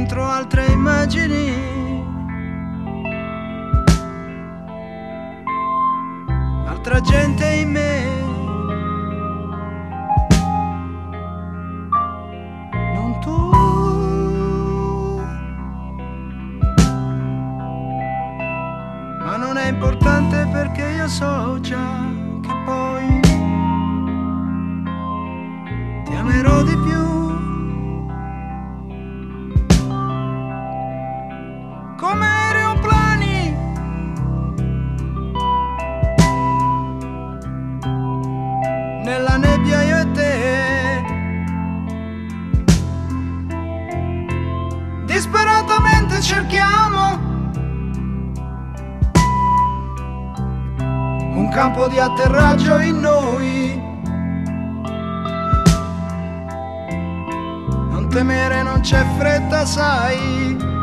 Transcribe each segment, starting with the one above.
Dentro altre immagini. Altra gente in me. Non è importante perché io so già che poi ti amerò di più. Come aeroplani. Nella nebbia io e te. Disperatamente cerchiamo un campo di atterraggio in noi. Non temere, non c'è fretta, sai.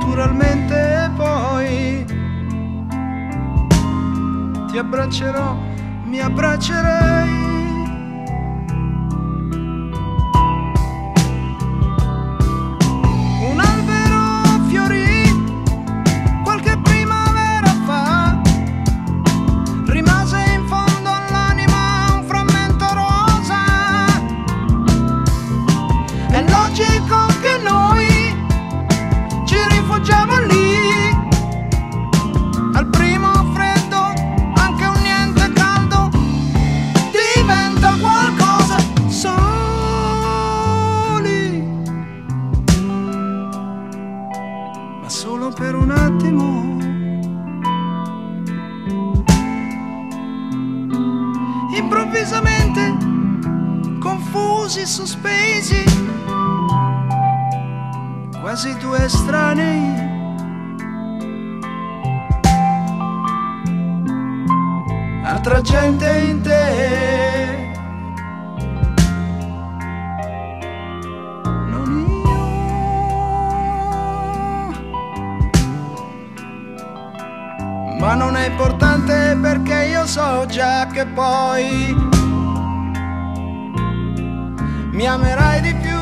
Naturalmente poi ti abbraccerò, mi abbraccerei. Per un attimo. Improvvisamente, confusi, sospesi, quasi due estranei. Altra gente in Ma non è importante perché io so già che poi mi amerai di più.